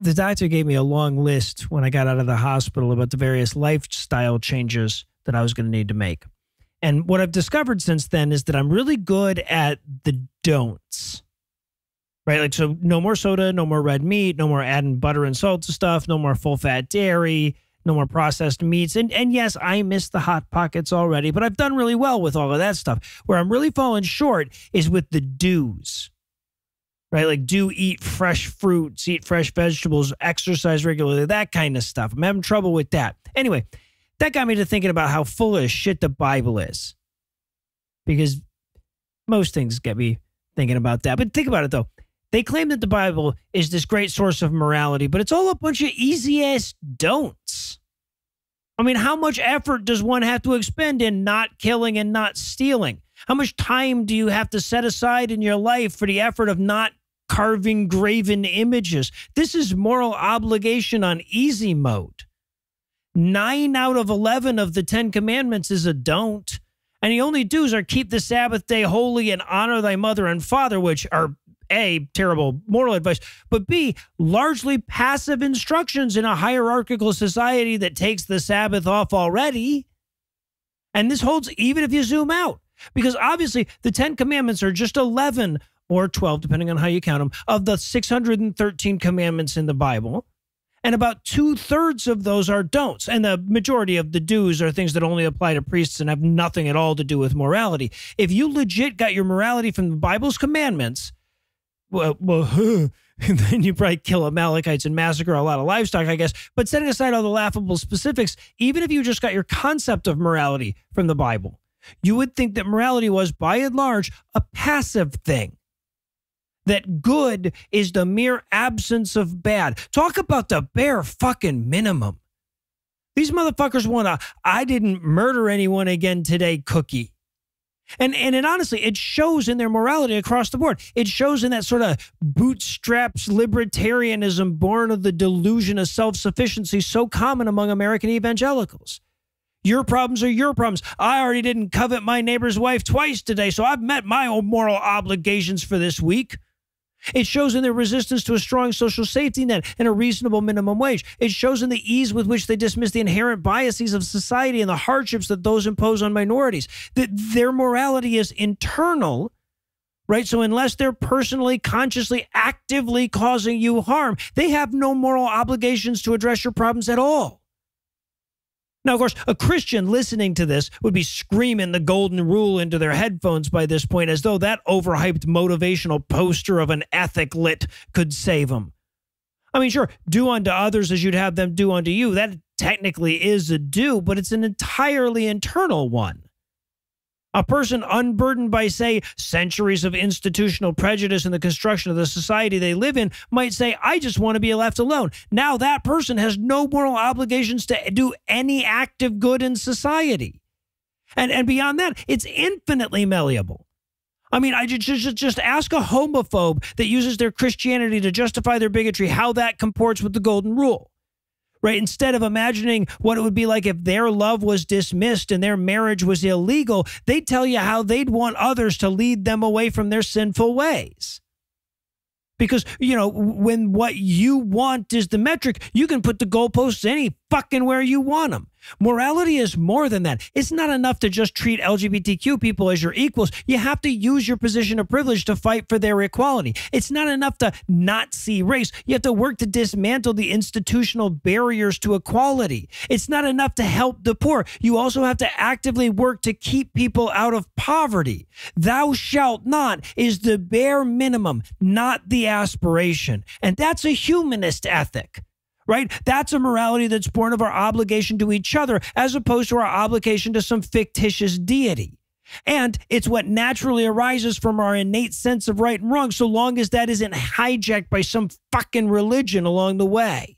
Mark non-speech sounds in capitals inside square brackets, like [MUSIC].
the doctor gave me a long list when I got out of the hospital about the various lifestyle changes that I was going to need to make. And what I've discovered since then is that I'm really good at the don'ts. Right? Like, so no more soda, no more red meat, no more adding butter and salt to stuff, no more full fat dairy, no more processed meats. And, and yes, I miss the Hot Pockets already, but I've done really well with all of that stuff. Where I'm really falling short is with the do's right? Like, do eat fresh fruits, eat fresh vegetables, exercise regularly, that kind of stuff. I'm having trouble with that. Anyway, that got me to thinking about how full of shit the Bible is. Because most things get me thinking about that. But think about it though. They claim that the Bible is this great source of morality, but it's all a bunch of easy ass don'ts. I mean, how much effort does one have to expend in not killing and not stealing? How much time do you have to set aside in your life for the effort of not carving graven images? This is moral obligation on easy mode. Nine out of 11 of the 10 commandments is a don't. And the only do's are keep the Sabbath day holy and honor thy mother and father, which are A, terrible moral advice, but B, largely passive instructions in a hierarchical society that takes the Sabbath off already. And this holds even if you zoom out. Because obviously, the Ten Commandments are just 11 or 12, depending on how you count them, of the 613 commandments in the Bible. And about two thirds of those are don'ts. And the majority of the do's are things that only apply to priests and have nothing at all to do with morality. If you legit got your morality from the Bible's commandments, well, well [LAUGHS] then you probably kill Amalekites and massacre a lot of livestock, I guess. But setting aside all the laughable specifics, even if you just got your concept of morality from the Bible, you would think that morality was, by and large, a passive thing. That good is the mere absence of bad. Talk about the bare fucking minimum. These motherfuckers want a I didn't murder anyone again today cookie. And and it honestly, it shows in their morality across the board. It shows in that sort of bootstraps libertarianism born of the delusion of self-sufficiency so common among American evangelicals. Your problems are your problems. I already didn't covet my neighbor's wife twice today, so I've met my moral obligations for this week. It shows in their resistance to a strong social safety net and a reasonable minimum wage. It shows in the ease with which they dismiss the inherent biases of society and the hardships that those impose on minorities. That their morality is internal, right? So unless they're personally, consciously, actively causing you harm, they have no moral obligations to address your problems at all. Now, of course, a Christian listening to this would be screaming the golden rule into their headphones by this point, as though that overhyped motivational poster of an ethic lit could save them. I mean, sure, do unto others as you'd have them do unto you. That technically is a do, but it's an entirely internal one. A person unburdened by, say, centuries of institutional prejudice in the construction of the society they live in might say, I just want to be left alone. Now that person has no moral obligations to do any active good in society. And, and beyond that, it's infinitely malleable. I mean, I just, just ask a homophobe that uses their Christianity to justify their bigotry how that comports with the golden rule right? Instead of imagining what it would be like if their love was dismissed and their marriage was illegal, they tell you how they'd want others to lead them away from their sinful ways. Because, you know, when what you want is the metric, you can put the goalposts any fucking where you want them. Morality is more than that. It's not enough to just treat LGBTQ people as your equals. You have to use your position of privilege to fight for their equality. It's not enough to not see race. You have to work to dismantle the institutional barriers to equality. It's not enough to help the poor. You also have to actively work to keep people out of poverty. Thou shalt not is the bare minimum, not the aspiration. And that's a humanist ethic right? That's a morality that's born of our obligation to each other as opposed to our obligation to some fictitious deity. And it's what naturally arises from our innate sense of right and wrong, so long as that isn't hijacked by some fucking religion along the way.